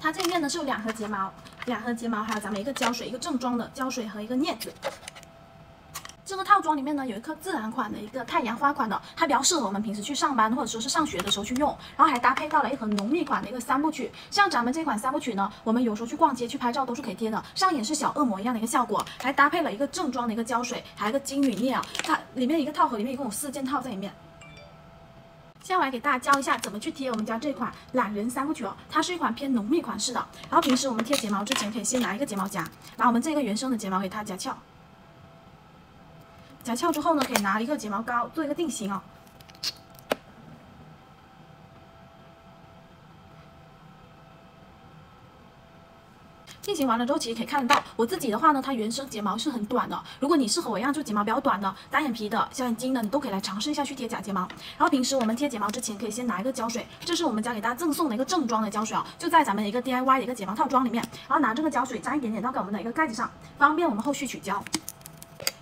它这里面呢是有两盒睫毛，两盒睫毛，还有咱们一个胶水，一个正装的胶水和一个镊子。套装里面呢有一颗自然款的一个太阳花款的，它比较适合我们平时去上班或者说是上学的时候去用。然后还搭配到了一盒浓密款的一个三部曲，像咱们这款三部曲呢，我们有时候去逛街去拍照都是可以贴的，上眼是小恶魔一样的一个效果。还搭配了一个正装的一个胶水，还有一个金缕镊啊，它里面一个套盒里面一共有四件套在里面。现在我来给大家教一下怎么去贴我们家这款懒人三部曲哦，它是一款偏浓密款式的。然后平时我们贴睫毛之前，可以先拿一个睫毛夹，把我们这个原生的睫毛给它夹翘。夹翘之后呢，可以拿一个睫毛膏做一个定型哦。定型完了之后，其实可以看得到，我自己的话呢，它原生睫毛是很短的。如果你是和我一样，就睫毛比较短的、单眼皮的、小眼睛的，你都可以来尝试一下去贴假睫毛。然后平时我们贴睫毛之前，可以先拿一个胶水，这是我们家给大家赠送的一个正装的胶水啊，就在咱们一个 DIY 的一个睫毛套装里面。然后拿这个胶水沾一点点到给我们的一个盖子上，方便我们后续取胶。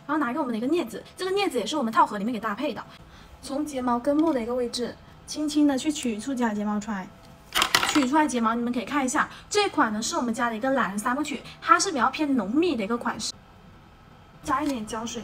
然后拿一个我们的一个镊子，这个镊子也是我们套盒里面给搭配的。从睫毛根部的一个位置，轻轻的去取出假睫毛出来。取出来睫毛，你们可以看一下，这款呢是我们家的一个懒人三部曲，它是比较偏浓密的一个款式。加一点胶水，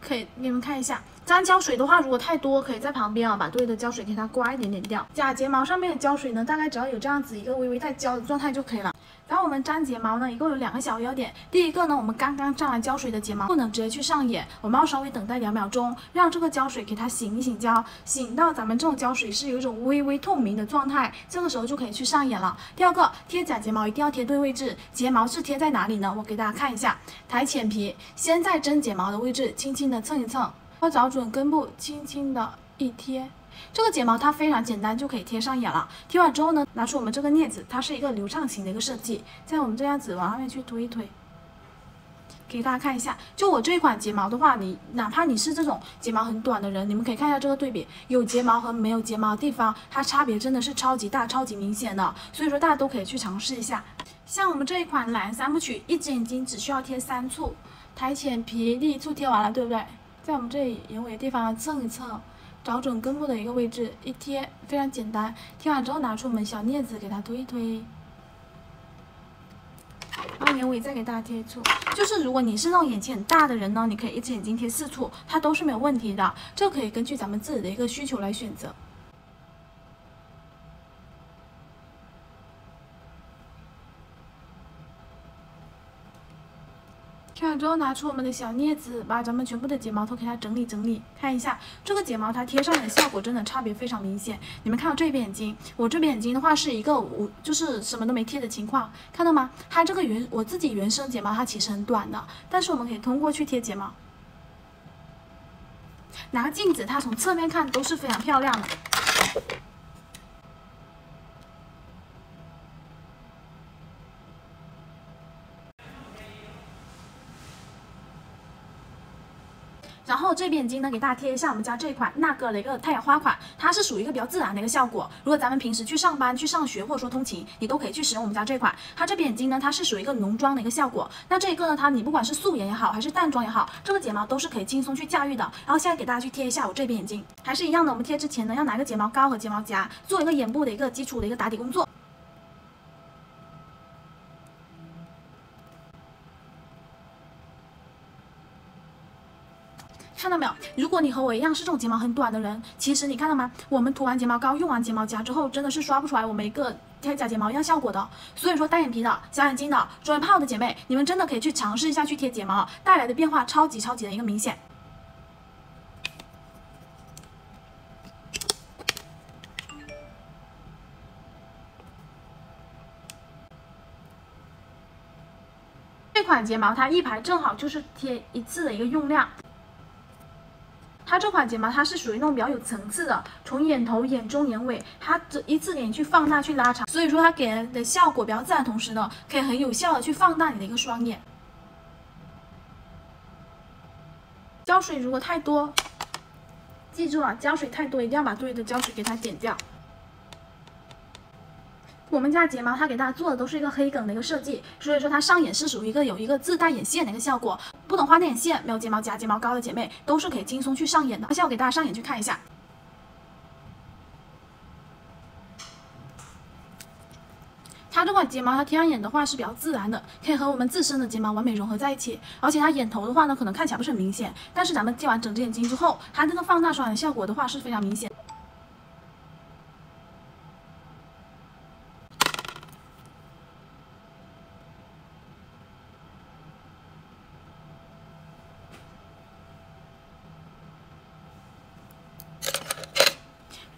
可以你们看一下，沾胶水的话，如果太多，可以在旁边啊把多余的胶水给它刮一点点掉。假睫毛上面的胶水呢，大概只要有这样子一个微微带胶的状态就可以了。然后我们粘睫毛呢，一共有两个小要点。第一个呢，我们刚刚沾完胶水的睫毛不能直接去上眼，我们要稍微等待两秒钟，让这个胶水给它醒一醒胶，醒到咱们这种胶水是有一种微微透明的状态，这个时候就可以去上眼了。第二个，贴假睫毛一定要贴对位置，睫毛是贴在哪里呢？我给大家看一下，抬浅皮，先在真睫毛的位置轻轻的蹭一蹭，要找准根部，轻轻的一贴。这个睫毛它非常简单，就可以贴上眼了。贴完之后呢，拿出我们这个镊子，它是一个流畅型的一个设计，在我们这样子往上面去推一推，给大家看一下。就我这一款睫毛的话，你哪怕你是这种睫毛很短的人，你们可以看一下这个对比，有睫毛和没有睫毛的地方，它差别真的是超级大、超级明显的。所以说大家都可以去尝试一下。像我们这一款懒人三部曲，一只眼睛只需要贴三簇，抬前皮，第一簇贴完了，对不对？在我们这里眼尾的地方蹭一蹭。找准根部的一个位置，一贴非常简单。贴完之后拿出我们小镊子给它推一推，然后眼尾再给大家贴一处。就是如果你是那种眼睛很大的人呢，你可以一只眼睛贴四处，它都是没有问题的。这可以根据咱们自己的一个需求来选择。贴完之后，拿出我们的小镊子，把咱们全部的睫毛都给它整理整理。看一下这个睫毛，它贴上的效果真的差别非常明显。你们看到这边眼睛，我这边眼睛的话是一个无，就是什么都没贴的情况，看到吗？它这个原我自己原生睫毛它其实很短的，但是我们可以通过去贴睫毛，拿镜子，它从侧面看都是非常漂亮的。然后这边眼睛呢，给大家贴一下我们家这款那个的一个太阳花款，它是属于一个比较自然的一个效果。如果咱们平时去上班、去上学或者说通勤，你都可以去使用我们家这款。它这边眼睛呢，它是属于一个浓妆的一个效果。那这一个呢，它你不管是素颜也好，还是淡妆也好，这个睫毛都是可以轻松去驾驭的。然后现在给大家去贴一下我这边眼睛，还是一样的。我们贴之前呢，要拿一个睫毛膏和睫毛夹，做一个眼部的一个基础的一个打底工作。如果你和我一样是这种睫毛很短的人，其实你看到吗？我们涂完睫毛膏、用完睫毛夹之后，真的是刷不出来我们一个贴假睫毛一样效果的。所以说，单眼皮的、小眼睛的、中眼泡的姐妹，你们真的可以去尝试一下去贴睫毛，带来的变化超级超级的一个明显。这款睫毛它一排正好就是贴一次的一个用量。它这款睫毛它是属于那种比较有层次的，从眼头、眼中、眼尾，它这一次给你去放大、去拉长，所以说它给人的效果比较自然，同时呢，可以很有效的去放大你的一个双眼。胶水如果太多，记住啊，胶水太多一定要把多余的胶水给它剪掉。我们家睫毛它给大家做的都是一个黑梗的一个设计，所以说它上眼是属于一个有一个自带眼线的一个效果，不懂画内眼线、没有睫毛夹、睫毛膏的姐妹都是可以轻松去上眼的。现在我给大家上眼去看一下。它这款睫毛它贴上眼的话是比较自然的，可以和我们自身的睫毛完美融合在一起。而且它眼头的话呢，可能看起来不是很明显，但是咱们贴完整只眼睛之后，它这个放大双眼效果的话是非常明显。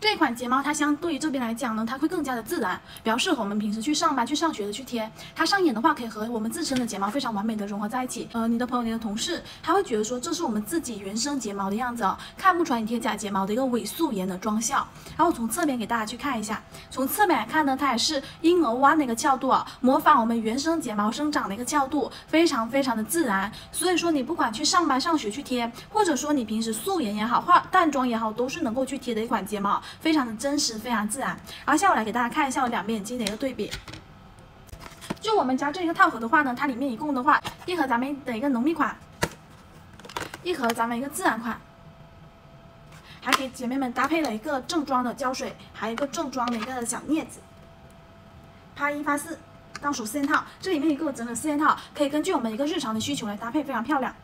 这款睫毛它相对于这边来讲呢，它会更加的自然，比较适合我们平时去上班、去上学的去贴。它上眼的话，可以和我们自身的睫毛非常完美的融合在一起。呃，你的朋友、你的同事，他会觉得说这是我们自己原生睫毛的样子哦，看不出来你贴假睫毛的一个伪素颜的妆效。然后从侧面给大家去看一下，从侧面来看呢，它也是婴儿弯的一个翘度啊，模仿我们原生睫毛生长的一个翘度，非常非常的自然。所以说你不管去上班、上学去贴，或者说你平时素颜也好、化淡妆也好，都是能够去贴的一款睫毛。非常的真实，非常自然。然后现在我来给大家看一下我两边眼睛的一个对比。就我们家这一个套盒的话呢，它里面一共的话，一盒咱们的一个浓密款，一盒咱们一个自然款，还给姐妹们搭配了一个正装的胶水，还有一个正装的一个小镊子。拍一发四，倒数四件套，这里面一个整整四件套，可以根据我们一个日常的需求来搭配，非常漂亮。